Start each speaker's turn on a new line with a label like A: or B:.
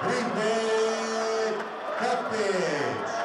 A: Prinde Capic.